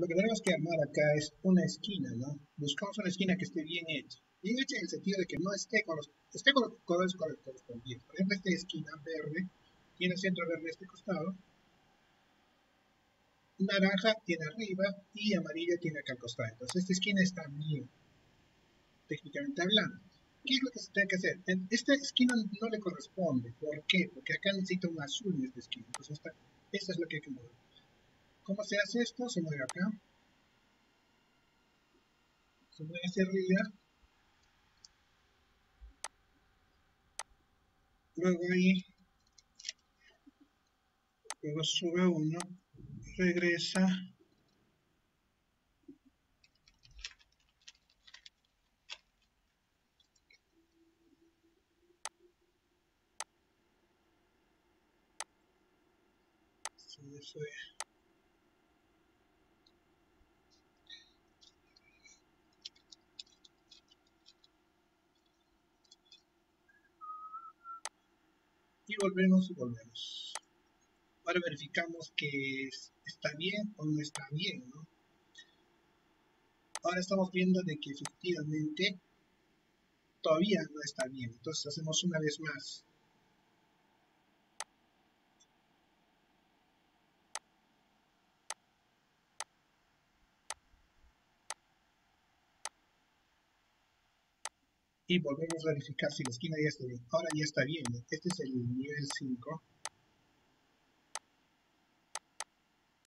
lo que tenemos que armar acá es una esquina, ¿no? Buscamos una esquina que esté bien hecha. Bien hecha en el sentido de que no esté con los, esté con los colores correspondientes. Por ejemplo, esta esquina verde tiene centro verde este costado, naranja tiene arriba y amarilla tiene acá al costado. Entonces esta esquina está bien, técnicamente hablando. ¿Qué es lo que se tiene que hacer? Esta esquina no le corresponde. ¿Por qué? Porque acá necesita un azul en esta esquina. Entonces esta, esta es lo que hay que mover. ¿Cómo se hace esto? Se mueve acá. Se mueve hacia arriba. Luego ahí. Luego sube uno. Regresa. Y volvemos y volvemos. Ahora verificamos que está bien o no está bien, ¿no? Ahora estamos viendo de que efectivamente todavía no está bien. Entonces hacemos una vez más. Y volvemos a verificar si la esquina ya está bien. Ahora ya está bien. Este es el nivel 5.